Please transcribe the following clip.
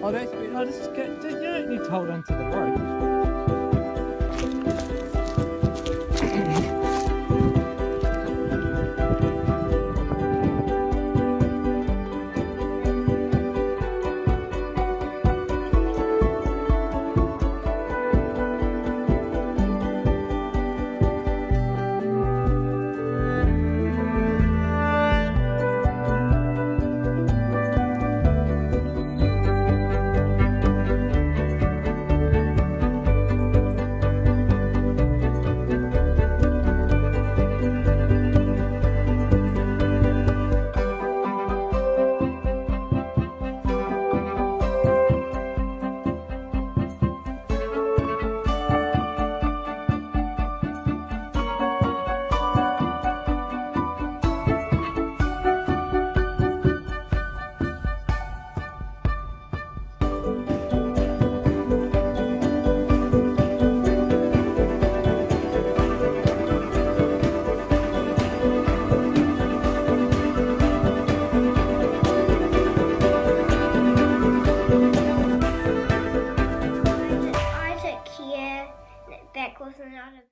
Oh, that's good. Oh, is good. You don't need to hold on to the rope. that close of.